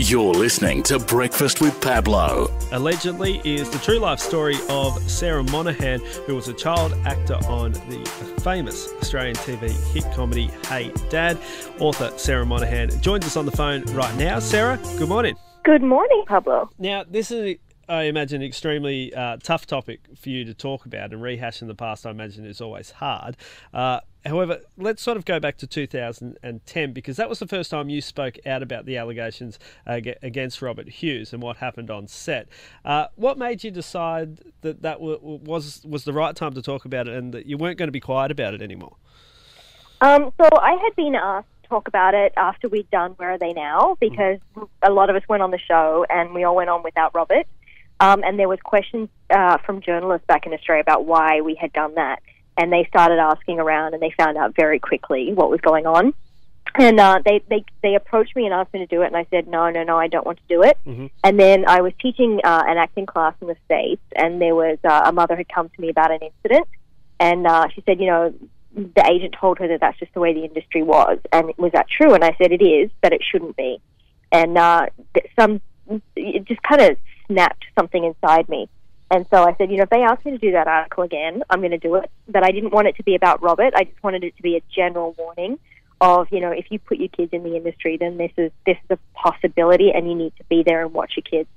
You're listening to Breakfast with Pablo. Allegedly is the true life story of Sarah Monahan, who was a child actor on the famous Australian TV hit comedy Hey Dad. Author Sarah Monahan joins us on the phone right now. Sarah, good morning. Good morning, Pablo. Now, this is, I imagine, an extremely uh, tough topic for you to talk about, and rehashing the past, I imagine, is always hard. Uh, however, let's sort of go back to 2010 because that was the first time you spoke out about the allegations uh, against Robert Hughes and what happened on set. Uh, what made you decide that that w- was was the right time to talk about it and that you weren't going to be quiet about it anymore? Um, so I had been asked to talk about it after we'd done Where Are They Now? Because a lot of us went on the show and we all went on without Robert. Um, and there was questions uh, from journalists back in Australia about why we had done that. And they started asking around and they found out very quickly what was going on. And uh, they, they they approached me and asked me to do it, and I said no, no, no, I don't want to do it. Mm-hmm. And then I was teaching uh, an acting class in the states, and there was uh, a mother had come to me about an incident, and uh, she said, you know, the agent told her that that's just the way the industry was. And was that true? And I said, it is, but it shouldn't be. And uh, some, it just kind of snapped something inside me. And so I said, you know, if they ask me to do that article again, I'm going to do it. But I didn't want it to be about Robert. I just wanted it to be a general warning of, you know, if you put your kids in the industry, then this is this is a possibility, and you need to be there and watch your kids.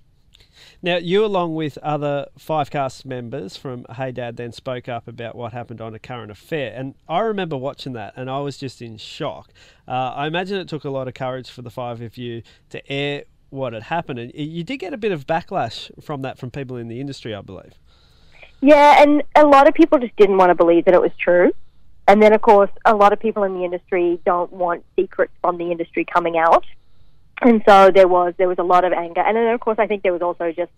Now, you, along with other Five Cast members from Hey Dad, then spoke up about what happened on a current affair. And I remember watching that and I was just in shock. Uh, I imagine it took a lot of courage for the five of you to air what had happened. And you did get a bit of backlash from that from people in the industry, I believe. Yeah, and a lot of people just didn't want to believe that it was true. And then, of course, a lot of people in the industry don't want secrets from the industry coming out and so there was there was a lot of anger, and then of course I think there was also just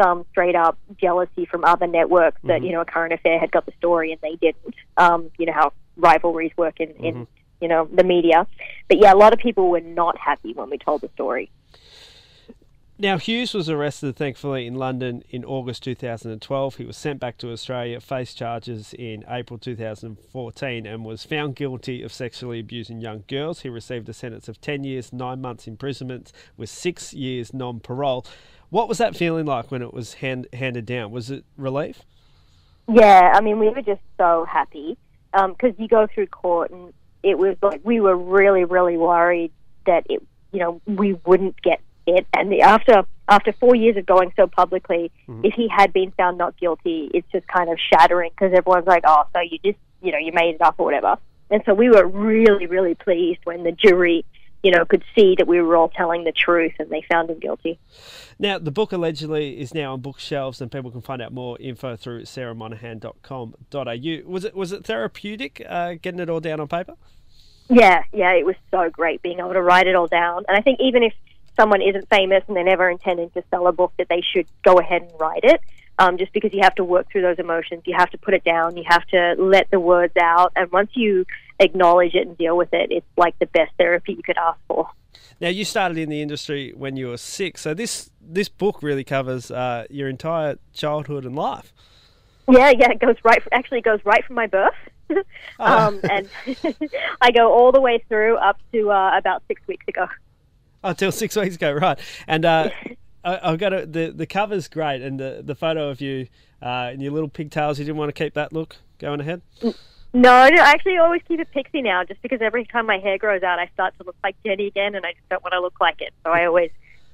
some straight up jealousy from other networks that mm-hmm. you know a current affair had got the story and they didn't. Um, you know how rivalries work in, mm-hmm. in you know the media, but yeah, a lot of people were not happy when we told the story. Now, Hughes was arrested, thankfully, in London in August 2012. He was sent back to Australia, faced charges in April 2014, and was found guilty of sexually abusing young girls. He received a sentence of 10 years, 9 months imprisonment, with 6 years non parole. What was that feeling like when it was hand, handed down? Was it relief? Yeah, I mean, we were just so happy because um, you go through court and it was like we were really, really worried that it, you know, we wouldn't get it. And the, after after four years of going so publicly, mm-hmm. if he had been found not guilty, it's just kind of shattering because everyone's like, "Oh, so you just you know you made it up or whatever." And so we were really really pleased when the jury you know, could see that we were all telling the truth and they found him guilty. Now, the book allegedly is now on bookshelves and people can find out more info through sarahmonahan.com.au. Was it, was it therapeutic uh, getting it all down on paper? Yeah, yeah, it was so great being able to write it all down. And I think even if someone isn't famous and they're never intending to sell a book, that they should go ahead and write it. Um, just because you have to work through those emotions, you have to put it down, you have to let the words out, and once you acknowledge it and deal with it, it's like the best therapy you could ask for. Now, you started in the industry when you were six, so this this book really covers uh, your entire childhood and life. Yeah, yeah, it goes right. Actually, it goes right from my birth, oh. um, and I go all the way through up to uh, about six weeks ago. Until six weeks ago, right? And uh, I, have got a, the the cover's great, and the the photo of you uh, in your little pigtails. You didn't want to keep that look going ahead. No, I actually always keep a pixie now, just because every time my hair grows out, I start to look like Jenny again, and I just don't want to look like it. So I always,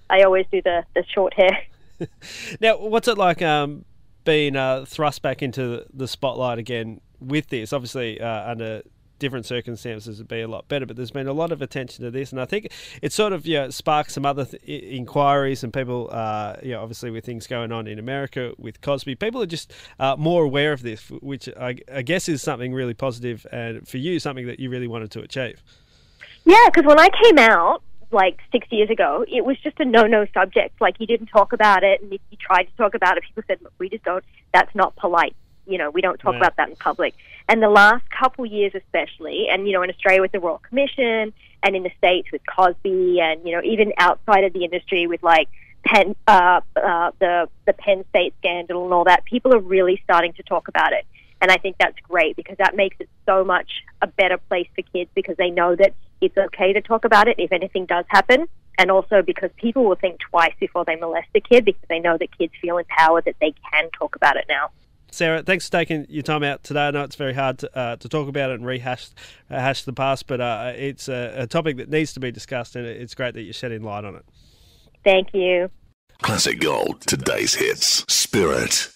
I always do the the short hair. now, what's it like um, being uh, thrust back into the spotlight again with this? Obviously, uh, under different circumstances would be a lot better. But there's been a lot of attention to this, and I think it sort of you know, sparked some other th- inquiries and people, uh, you know, obviously with things going on in America with Cosby, people are just uh, more aware of this, which I, I, guess is something really positive and for you, something that you really wanted to achieve. Yeah, because when I came out, like six years ago, it was just a no-no subject. Like you didn't talk about it, and if you tried to talk about it, people said, "Look, we just don't. That's not polite." You know, we don't talk yeah. about that in public. And the last couple years, especially, and you know, in Australia with the Royal Commission, and in the states with Cosby, and you know, even outside of the industry with like Penn, uh, uh, the the Penn State scandal and all that, people are really starting to talk about it. And I think that's great because that makes it so much a better place for kids because they know that it's okay to talk about it if anything does happen. and also because people will think twice before they molest a kid because they know that kids feel empowered that they can talk about it now. Sarah, thanks for taking your time out today. I know it's very hard to, uh, to talk about it and rehash uh, hash the past, but uh, it's a, a topic that needs to be discussed, and it's great that you're shedding light on it. Thank you. Classic Gold, today's hits. Spirit.